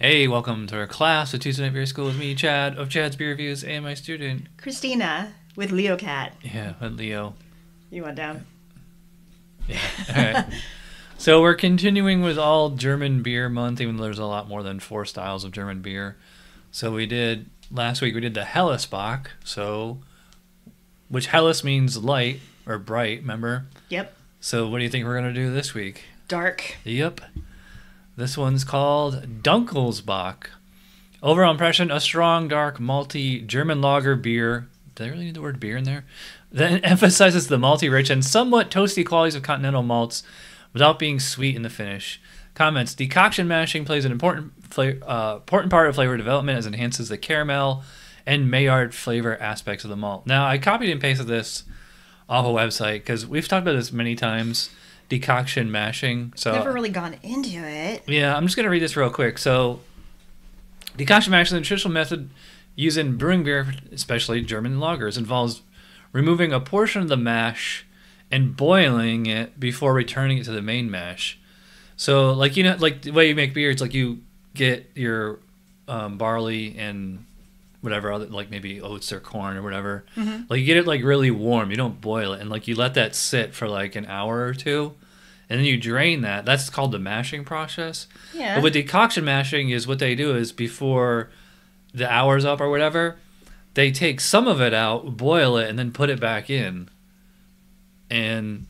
Hey, welcome to our class of Tuesday Night Beer School with me, Chad, of Chad's Beer Reviews, and my student. Cristina with Leo Cat. Yeah, with Leo. You went down. Yeah. All right. so we're continuing with all German beer month, even though there's a lot more than four styles of German beer. So we did last week. We did the Helles Bock. So, which Helles means light or bright. Remember? Yep. So what do you think we're gonna do this week? Dark. Yep. This one's called Dunkles Bock. Overall impression: a strong, dark, malty German lager beer. Did I really need the word beer in there? That emphasizes the malty, rich, and somewhat toasty qualities of continental malts, without being sweet in the finish. Comments: Decoction mashing plays an important uh, important part of flavor development as it enhances the caramel and Maillard flavor aspects of the malt. Now, I copied and pasted this off a website because we've talked about this many times. Decoction mashing. So I've Never really gone into it. yeah, I'm just gonna read this real quick. So, decoction mashing is a traditional method used in brewing beer, especially German lagers, involves removing a portion of the mash and boiling it before returning it to the main mash. So, like you know, like the way you make beer, it's like you get your um, barley and whatever other, like maybe oats or corn or whatever. Mm-hmm. Like you get it like really warm. You don't boil it, and like you let that sit for like an hour or two, and then you drain that. That's called the mashing process. Yeah. But with decoction mashing is what they do is before the hour's up or whatever, they take some of it out, boil it, and then put it back in. And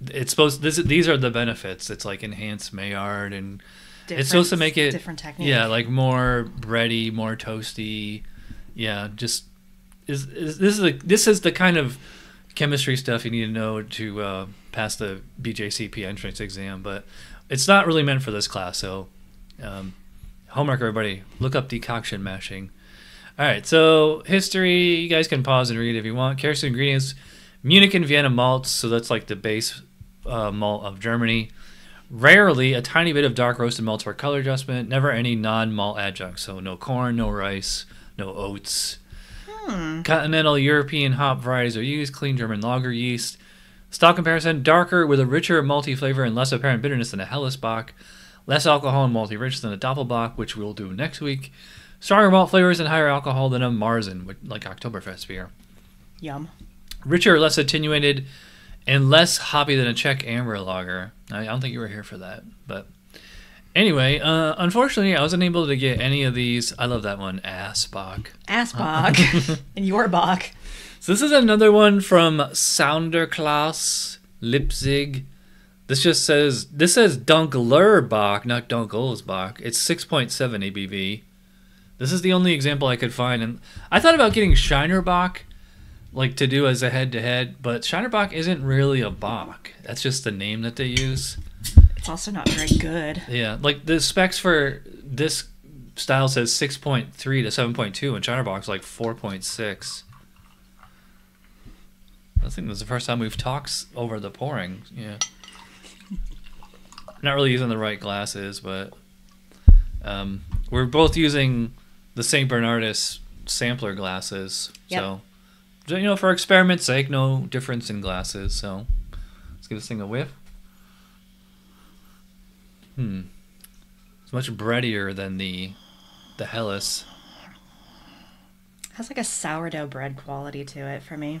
it's supposed this these are the benefits. It's like enhanced Maillard and it's supposed to make it different technique. Yeah, like more bready, more toasty. Yeah, just is, is this is the this is the kind of chemistry stuff you need to know to uh, pass the BJCP entrance exam. But it's not really meant for this class. So, um, homework, everybody, look up decoction mashing. All right, so history. You guys can pause and read if you want. Character ingredients: Munich and Vienna malts. So that's like the base uh, malt of Germany. Rarely a tiny bit of dark roasted malt for color adjustment. Never any non-malt adjuncts. So no corn, no rice, no oats. Hmm. Continental European hop varieties are used. Clean German lager yeast. Style comparison: darker with a richer malty flavor and less apparent bitterness than a Helles Bock. Less alcohol and malty rich than a Doppelbock, which we'll do next week. Stronger malt flavors and higher alcohol than a Marzen, which- like Oktoberfest beer. Yum. Richer, less attenuated, and less hoppy than a Czech amber lager. I don't think you were here for that, but anyway, uh, unfortunately, I wasn't able to get any of these. I love that one, Aass Bock. Assbach and Ur-Bock. So this is another one from Sonderklasse Leipzig. This just says this says Dunkler Bock, not Dunkles Bock. It's 6.7 ABV. This is the only example I could find, and I thought about getting Shiner Bock, like to do as a head-to-head, but Shiner Bock isn't really a Bach. That's just the name that they use. It's also not very good. Yeah, like the specs for this style says 6.3 to 7.2, and Shiner Bock's like 4.6. I think this is the first time we've talked over the pouring. Yeah. Not really using the right glasses, but um, we're both using the St. Bernardus sampler glasses. Yep. So, so, you know, for experiment's sake, no difference in glasses. So, let's give this thing a whiff. Hmm. It's much breadier than the the Helles. Has like a sourdough bread quality to it for me.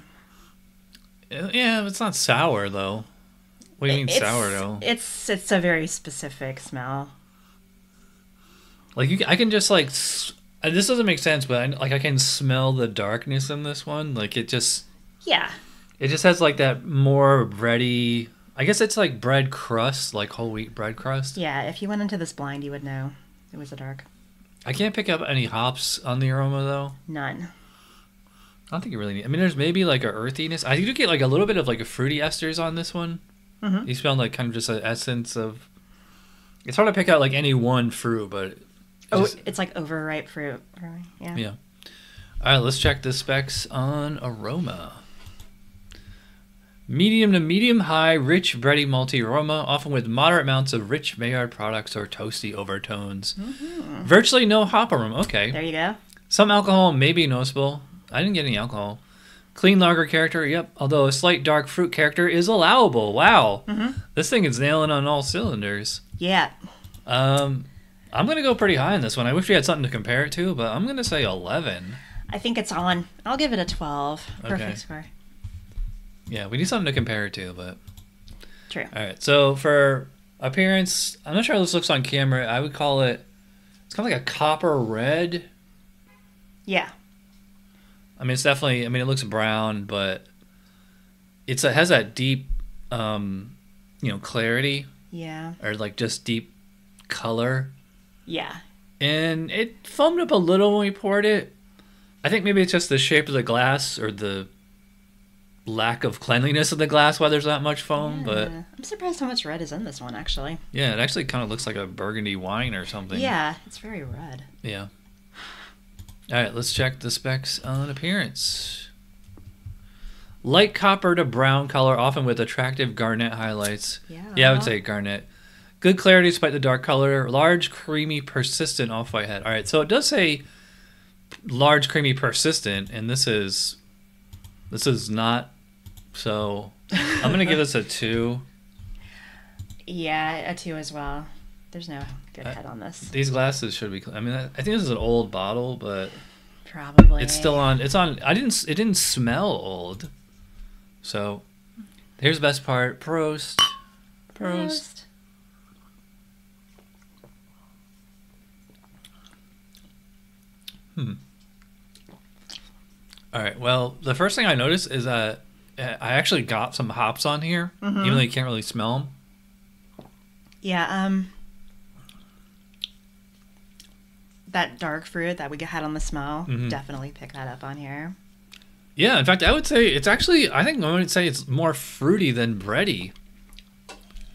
Uh, Yeah, it's not sour though. What do you mean It's- sourdough? It's it's a very specific smell. Like you, I can just like uh, this doesn't make sense, but I, like I can smell the darkness in this one. Like it just Yeah. it just has like that more bready. I guess it's like bread crust, like whole wheat bread crust. Yeah, if you went into this blind, you would know it was a dark. I can't pick up any hops on the aroma though. None. I don't think you really need. I mean, there's maybe like a earthiness. I do get like a little bit of like a fruity esters on this one. Mhm. You smell like kind of just an essence of. It's hard to pick out like any one fruit, but. Oh, just- it's like overripe fruit. Yeah. Yeah. All right, let's check the specs on aroma. Medium to medium high, rich, bready, malty aroma, often with moderate amounts of rich Maillard products or toasty overtones. Virtually no hop aroma. Okay. There you go. Some alcohol may be noticeable. I didn't get any alcohol. Clean lager character, yep. Although a slight dark fruit character is allowable. Wow. This thing is nailing on all cylinders. Yeah. Um, I'm gonna go pretty high on this one. I wish we had something to compare it to, but I'm gonna say 11. I think it's on. I'll give it a 12. Okay. Perfect score. Yeah, we need something to compare it to, but True. all right. So for appearance, I'm not sure how this looks on camera. I would call it. It's kind of like a copper red. Yeah. I mean, it's definitely. I mean, it looks brown, but it's it has that deep, um, you know, clarity Yeah. or like just deep color, Yeah. and it foamed up a little when we poured it. I think maybe it's just the shape of the glass or the lack of cleanliness of the glass why there's that much foam. But I'm surprised how much red is in this one, actually. yeah, it actually kind of looks like a burgundy wine or something. Yeah, it's very red. Yeah. All right, let's check the specs on appearance. Light copper to brown color, often with attractive garnet highlights. Yeah. Yeah, I would say garnet. Good clarity despite the dark color. Large, creamy, persistent off-white head. All right, so it does say large, creamy, persistent, and this is this is not. So I'm gonna give this a two. Yeah, a two as well. There's no good Uh, head on this. These glasses should be. I mean, I think this is an old bottle, but Probably. it's still on. It's on. I didn't. It didn't smell old. So here's the best part. Prost. Prost. Prost. All right. Well, the first thing I noticed is that I actually got some hops on here, Mm-hmm. even though you can't really smell them. Yeah, um that dark fruit that we had on the smell, Mhm. definitely pick that up on here. Yeah. In fact, I would say it's actually. I think I would say it's more fruity than bready.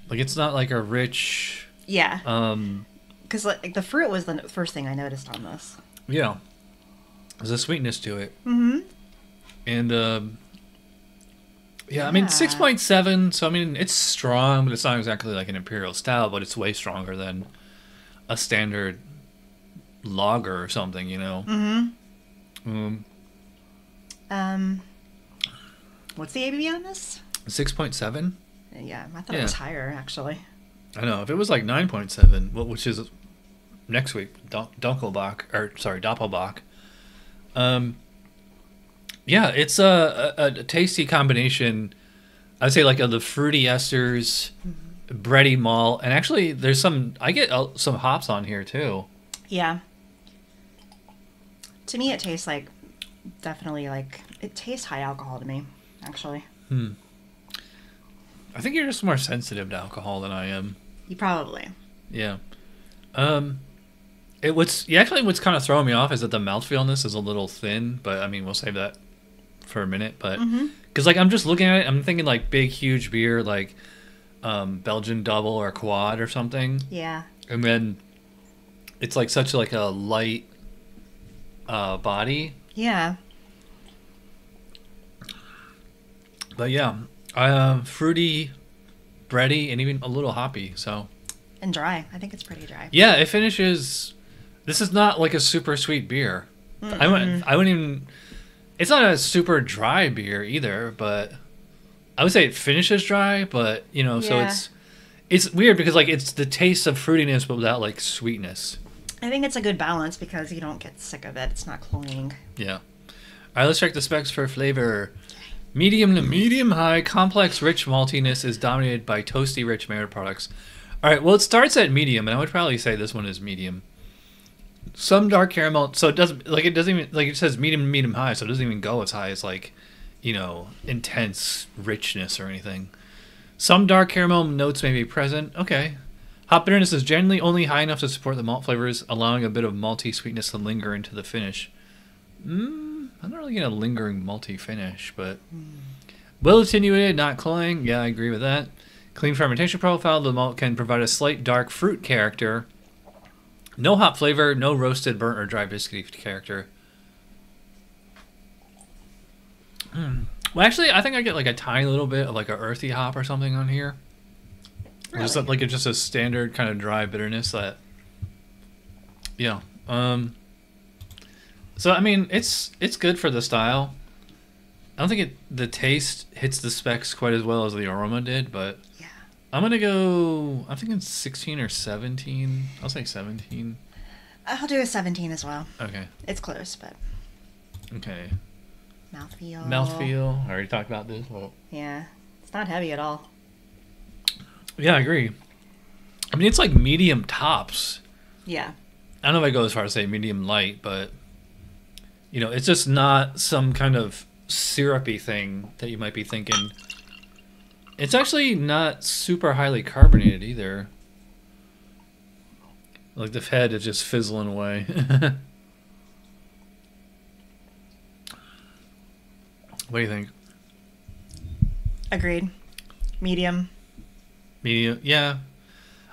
Like it's not like a rich. Yeah, Um. because like the fruit was the first thing I noticed on this. Yeah. There's a sweetness to it. Mm-hmm. And um, yeah, I mean six point seven. So I mean it's strong, but it's not exactly like an imperial style. But it's way stronger than a standard lager or something. You know. Mm-hmm. Um, Um, what's the ABV on this? six point seven. Yeah, I thought Yeah. it was higher actually. I know if it was like nine point seven, well, which is next week, Dunkelbach or sorry Doppelbock. Um, yeah, it's a, a, a tasty combination. I'd say like of the fruity esters, bready malt, and actually there's some. I get uh, some hops on here too. Yeah. To me, it tastes like definitely like it tastes high alcohol to me. Actually, I think you're just more sensitive to alcohol than I am. you probably. Yeah. Um, it what's yeah, actually what's kind of throwing me off is that the mouthfeel on this is a little thin, but I mean we'll save that for a minute. But because like I'm just looking at it, I'm thinking like big huge beer like um, Belgian double or quad or something, Yeah. and then it's like such like a light uh, body. Yeah. But yeah, uh, fruity, bready, and even a little hoppy. So And dry. I think it's pretty dry. Yeah, it finishes. This is not like a super sweet beer. I wouldn't. I wouldn't even. It's not a super dry beer either, but I would say it finishes dry. But you know, so it's it's weird because like it's the taste of fruitiness, but without like sweetness. I think it's a good balance because you don't get sick of it. It's not cloying. Yeah. All right, let's check the specs for flavor. Medium to medium high, complex, rich maltiness is dominated by toasty, rich Maillard products. All right, well, it starts at medium, and I would probably say this one is medium. Some dark caramel, so it doesn't like it doesn't even like it says medium, medium high, so it doesn't even go as high as like, you know, intense richness or anything. Some dark caramel notes may be present. Okay. Hop bitterness is generally only high enough to support the malt flavors, allowing a bit of malty sweetness to linger into the finish. Mm, I'm not really getting a lingering malty finish, but well attenuated, not cloying. Yeah, I agree with that. Clean fermentation profile. The malt can provide a slight dark fruit character. No hop flavor, no roasted, burnt, or dry biscuity character. Hmm. Well, actually, I think I get like a tiny little bit of like a earthy hop or something on here. Just like it's just a standard kind of dry bitterness that. Yeah. Um. So I mean, it's it's good for the style. I don't think it the taste hits the specs quite as well as the aroma did, but. I'm gonna go. I'm thinking 16 or 17. I'll say 17. I'll do a 17 as well. Okay. It's close, but Okay. mouthfeel. Mouthfeel. I already talked about this. Well, Yeah. It's not heavy at all. yeah, I agree. I mean, it's like medium tops. Yeah. I don't know if I go as far as say medium light, but you know, it's just not some kind of syrupy thing that you might be thinking. It's actually not super highly carbonated either. Like the head is just fizzling away. what do you think? Agreed. Medium. Medium, yeah.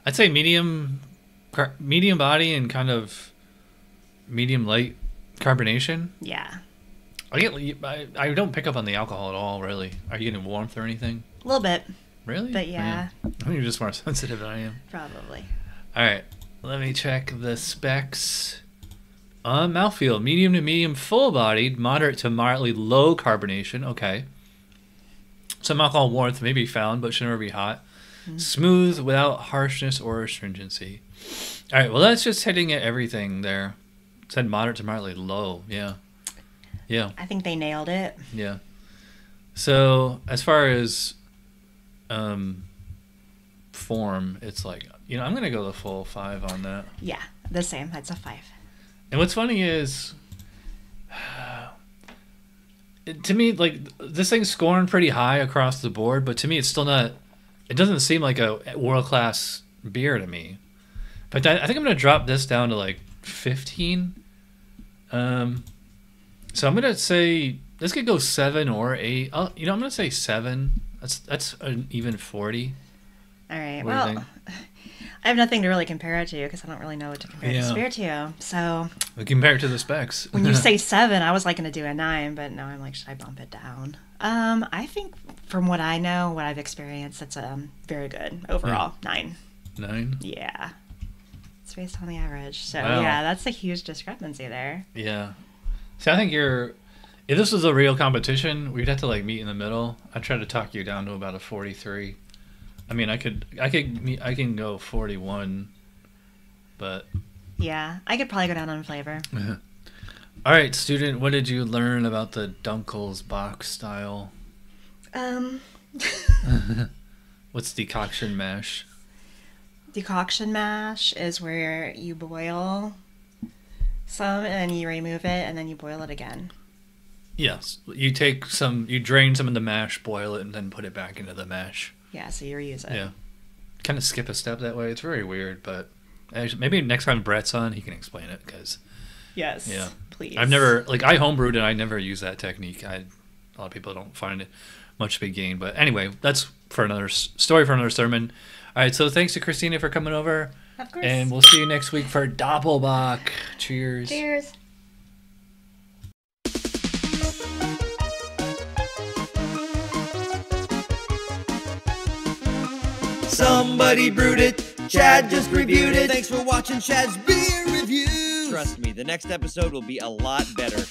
I'd say medium, car- medium body and kind of medium light carbonation. Yeah. I get, I, I don't pick up on the alcohol at all. Really, are you getting warmth or anything? A little bit, Really? but yeah, Man, I think you're just more sensitive than I am. probably. All right, let me check the specs. On mouthfeel, medium to medium, full-bodied, moderate to moderately low carbonation. Okay. Some alcohol warmth may be found, but should never be hot. Mm-hmm. Smooth, without harshness or astringency. All right, well, that's just hitting at everything there. It said moderate to moderately low. Yeah. Yeah. I think they nailed it. Yeah. So as far as um form, it's like you know I'm gonna go the full five on that. Yeah, the same. That's a five. And what's funny is, it- to me, like this thing's scoring pretty high across the board, but to me, it's still not. It doesn't seem like a world class beer to me. But I, I think I'm gonna drop this down to like 15. Um, so I'm gonna say this could go seven or eight. Oh, you know, I'm gonna say seven. That's that's an even 40. All right. What well, I have nothing to really compare it to because I don't really know what to compare Yeah. this beer to. So We compare it to the specs. when you say seven, I was like going to do a nine, but now I'm like, should I bump it down? Um, I think from what I know, what I've experienced, it's um very good overall. Nine. nine. Yeah. It's based on the average. So Wow. yeah, that's a huge discrepancy there. Yeah. See, I think you're. If this was a real competition, we'd have to like meet in the middle. I try to talk you down to about a forty-three. I mean, I could, I could, I can go forty-one, but Yeah, I could probably go down on flavor. all right, student. What did you learn about the Dunkel's box style? Um, What's decoction mash? decoction mash is where you boil some and you remove it and then you boil it again. Yes, you take some, you drain some of the mash, boil it, and then put it back into the mash. Yeah, so you reuse it. Yeah. Kind of skip a step that way. It's very weird, but actually, maybe next time Brett's on, he can explain it because Yes. Yeah. Please. I've never like I homebrewed and I never use that technique. I a lot of people don't find it much to be gained, but anyway, that's for another story for another sermon. All right, so thanks to Cristina for coming over, Of course. and we'll see you next week for Doppelbock. Cheers. Cheers. Somebody brewed it. Chad just reviewed it. Thanks for watching Chad's Beer Review. Trust me, the next episode will be a lot better.